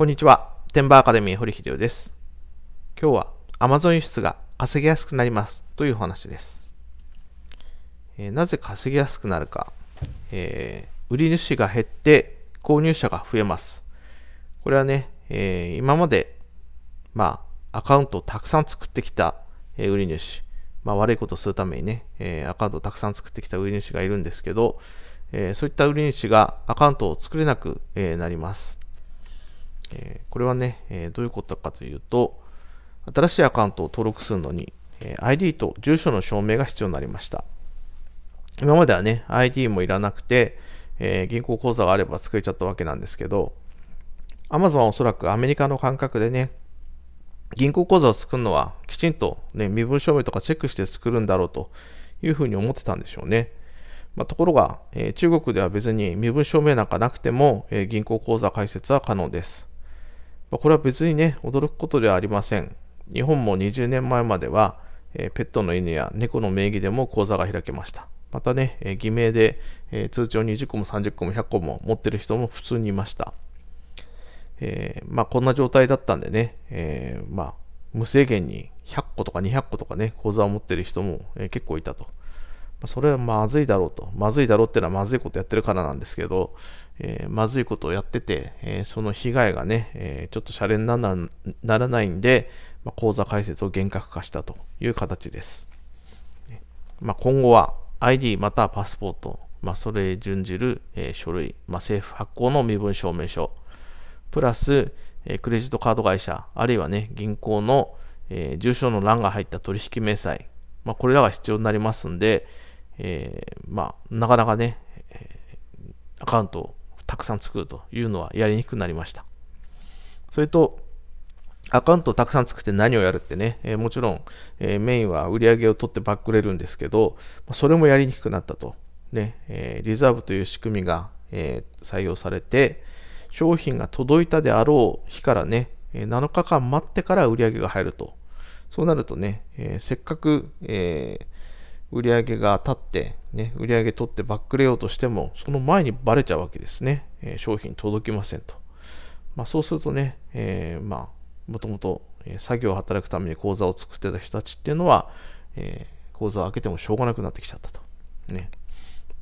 こんにちは。テンバーアカデミー堀秀夫です。今日は Amazon 輸出が稼ぎやすくなりますというお話です。えー、なぜ稼ぎやすくなるか、えー、売り主が減って購入者が増えます。これはね、えー、今まで、まあ、アカウントをたくさん作ってきた、え売り主、まあ、悪いことをするためにね、えアカウントをたくさん作ってきた売り主がいるんですけど、えそういった売り主がアカウントを作れなく、えなります。えこれはね、えどういうことかというと、新しいアカウントを登録するのに、え ID と住所の証明が必要になりました。今まではね、ID もいらなくて、え銀行口座があれば作れちゃったわけなんですけど、Amazon はおそらくアメリカの感覚でね、銀行口座を作るのはきちんと、ね、身分証明とかチェックして作るんだろうというふうに思ってたんでしょうね。まあ、ところが、えー、中国では別に身分証明なんかなくても、えー、銀行口座開設は可能です。ま、これは別にね、驚くことではありません。日本も20年前までは、えー、ペットの犬や猫の名義でも口座が開けました。またね、え偽名で、え通帳20個も30個も100個も持ってる人も普通にいました。えまあ、こんな状態だったんでね、えまあ、無制限に100個とか200個とかね、口座を持ってる人も、え結構いたと。それはまずいだろうと。まずいだろうっていうのはまずいことやってるからなんですけど、えー、まずいことをやってて、えー、その被害がね、えー、ちょっとシャレにならないんで、まあ、口座開設を厳格化したという形です。まあ、今後は ID またはパスポート、まあ、それに準じる、え書類、まあ、政府発行の身分証明書、プラス、えクレジットカード会社、あるいはね、銀行の、え住所の欄が入った取引明細、まあ、これらが必要になりますんで、えー、まあ、なかなかね、アカウントをたくさん作るというのはやりにくくなりました。それと、アカウントをたくさん作って何をやるってね、えー、もちろん、えー、メインは売り上げを取ってバックれるんですけど、それもやりにくくなったと。ね、えー、リザーブという仕組みが、え採用されて、商品が届いたであろう日からね、7日間待ってから売り上げが入ると。そうなるとね、えせっかく、えー売り上げが立って、ね、売り上げ取ってバックれようとしても、その前にバレちゃうわけですね。えー、商品届きませんと。まあ、そうするとね、えー、まあ、もともと作業を働くために口座を作ってた人たちっていうのは、えー、口座を開けてもしょうがなくなってきちゃったと。ね。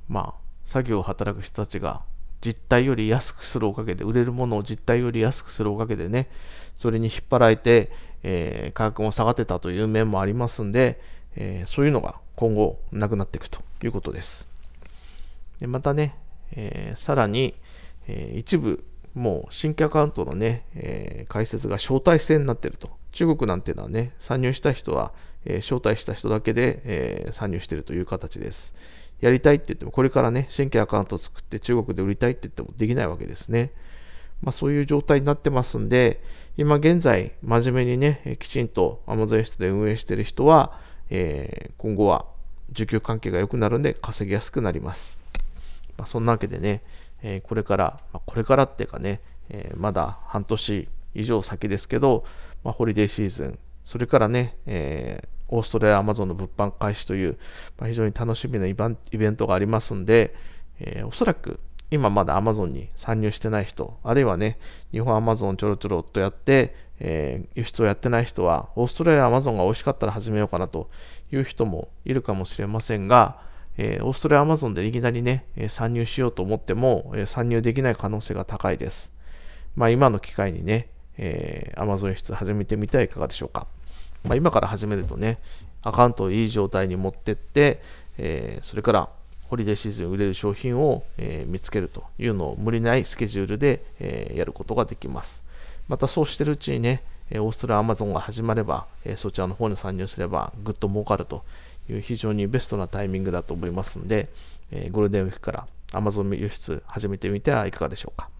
まあ、作業を働く人たちが実態より安くするおかげで、売れるものを実態より安くするおかげでね、それに引っ張られて、えー、価格も下がってたという面もありますんで、えー、そういうのが今後なくなっていくということです。でまたね、えー、さらに、えー、一部もう新規アカウントのね、えー、開設が招待制になってると。中国なんていうのはね、参入した人は、え、招待した人だけで、え、参入してるという形です。やりたいって言っても、これからね、新規アカウントを作って中国で売りたいって言ってもできないわけですね。まあ、そういう状態になってますんで、今現在、真面目にね、きちんと Amazon 室で運営している人は、えー、今後は需給関係が良くなるんで稼ぎやすくなります。まあ、そんなわけでね、えー、これから、まあ、これからっていうかね、えー、まだ半年以上先ですけど、まあ、ホリデーシーズン、それからね、えー、オーストラリアアマゾンの物販開始という、まあ、非常に楽しみなイベントがありますんで、えー、おそらく今まだアマゾンに参入してない人、あるいはね、日本アマゾンちょろちょろっとやって、えー、輸出をやってない人は、オーストラリアアマゾンが美味しかったら始めようかなという人もいるかもしれませんが、えー、オーストラリアアマゾンでいきなりね、参入しようと思っても、え参入できない可能性が高いです。まあ今の機会にね、えー、アマゾン輸出始めてみてはいかがでしょうか。まあ、今から始めるとね、アカウントをいい状態に持ってって、えー、それからホリデーシーズンに売れる商品を、え、見つけるというのを無理ないスケジュールで、え、やることができます。またそうしてるうちにね、オーストラリアアマゾンが始まれば、えそちらの方に参入すればぐっと儲かるという非常にベストなタイミングだと思いますので、えゴールデンウィークからアマゾン輸出始めてみてはいかがでしょうか。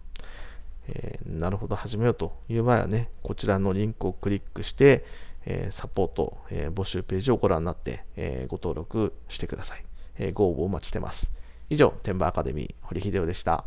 えー、なるほど、始めようという場合はね、こちらのリンクをクリックして、え、サポート、え、募集ページをご覧になって、えご登録してください。えご応募お待ちしてます。以上、天馬アカデミー、堀秀夫でした。